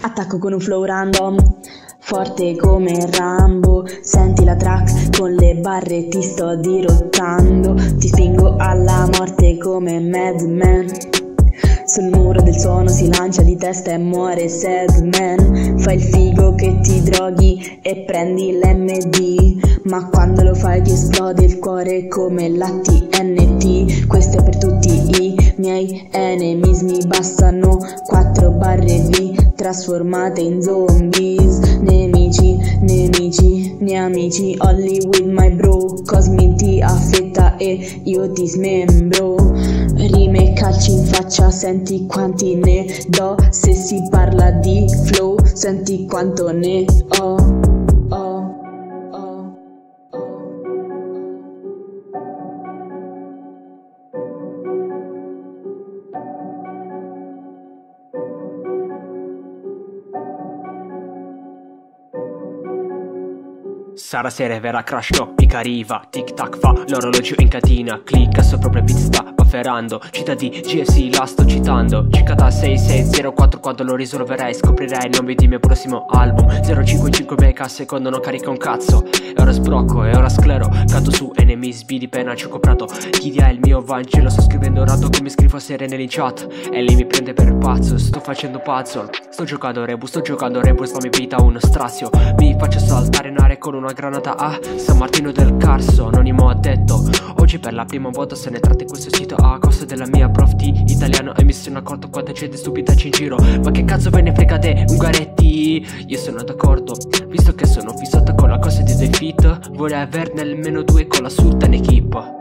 Attacco con un flow random Forte come Rambo. Senti la track con le barre ti sto dirottando. Ti spingo alla morte come Madman sul muro del suono si lancia di testa e muore sad man. Fai il figo che ti droghi e prendi l'MD Ma quando lo fai ti esplode il cuore come l'ATNT Questo è per tutti i miei enemies Mi bastano quattro barre V trasformate in zombies. Nemici, nemici, ne amici with my bro Cosmi ti affetta e io ti smembro. Rime calci in faccia, senti quanti ne do. Se si parla di flow, senti quanto ne ho Sarà sera e verrà crash topic arriva Tic tac fa l'orologio in catena Clicca sopra il beat sta bufferando. Cita di GFC la sto citando. CKT 6604 quando lo risolverai Scoprirai il nome di mio prossimo album. 055 meca secondo non carica un cazzo. E ora sbrocco e ora sclero Canto su enemies B di pena ci ho comprato Chi dia il mio Vangelo Sto scrivendo rato come scrivo a serene in chat. E lei mi prende per pazzo Sto facendo puzzle Sto giocando Rebus Sto giocando Rebus ma mi vita uno strazio. Mi faccio saltare in aria con una una granata a San Martino del Carso Anonimo ha detto Oggi per la prima volta se ne tratta in questo sito A costo della mia prof di italiano E mi sono accorto quanta gente stupida c'è in giro. Ma che cazzo ve ne frega te Ungaretti? Io sono d'accordo Visto che sono fissato con la cosa di The Fit Vorrei averne almeno due con la sultan equipa